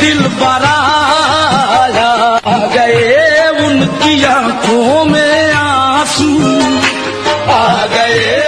दिल बरा आ गए उनकी आँखों में आँसू आ गए